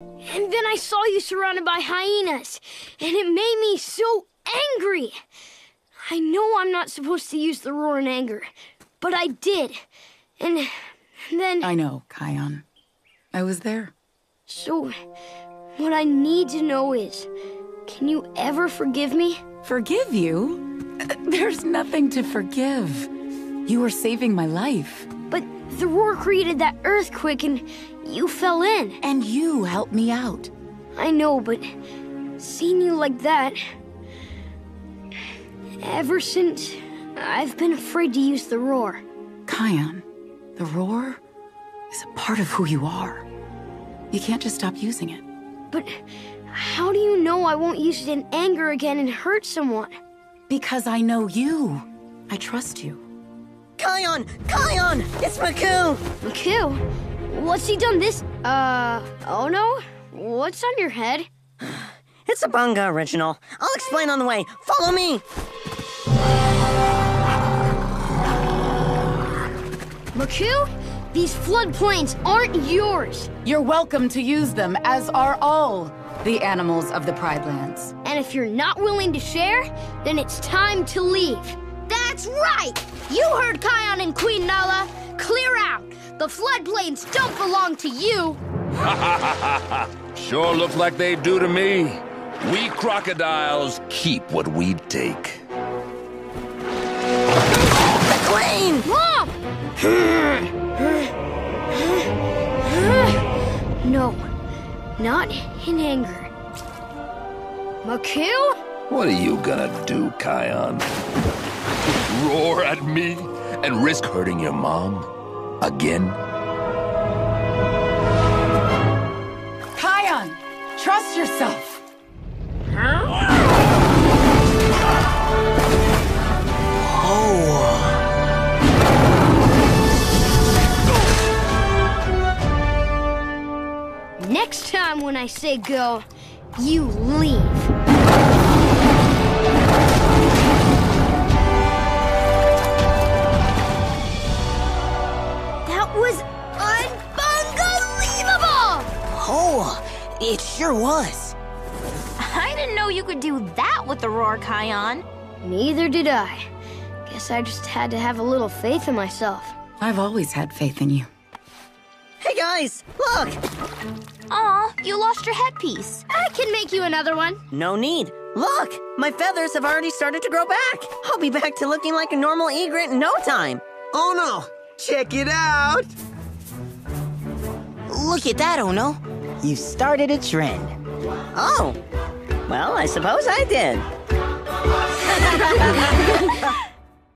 And then I saw you surrounded by hyenas, and it made me so angry. I know I'm not supposed to use the roar in anger, but I did. And then. I know, Kion. I was there. So, what I need to know is can you ever forgive me? Forgive you? There's nothing to forgive. You were saving my life. The roar created that earthquake and you fell in. And you helped me out. I know, but seeing you like that. Ever since, I've been afraid to use the roar. Kion, the roar is a part of who you are. You can't just stop using it. But how do you know I won't use it in anger again and hurt someone? Because I know you. I trust you. Kion! Kion! It's Makuu! Makuu? What's he done this? Uh, oh no? What's on your head? It's a Bunga original. I'll explain on the way. Follow me! Makuu? These floodplains aren't yours. You're welcome to use them, as are all the animals of the Pride Lands. And if you're not willing to share, then it's time to leave. That's right! You heard Kion and Queen Nala. Clear out. The floodplains don't belong to you. sure look like they do to me. We crocodiles keep what we take. The Queen! Mom! no, not in anger. Makuu? What are you gonna do, Kion? Roar at me and risk hurting your mom? Again? Kion, trust yourself. Oh! Next time when I say go, you leave. Unbelievable! Oh, it sure was. I didn't know you could do that with the roar, Kion. Neither did I. Guess I just had to have a little faith in myself. I've always had faith in you. Hey guys, look! Aw, you lost your headpiece. I can make you another one. No need. Look! My feathers have already started to grow back. I'll be back to looking like a normal egret in no time. Oh no! Check it out! Look at that, Ono. You started a trend. Oh. Well, I suppose I did.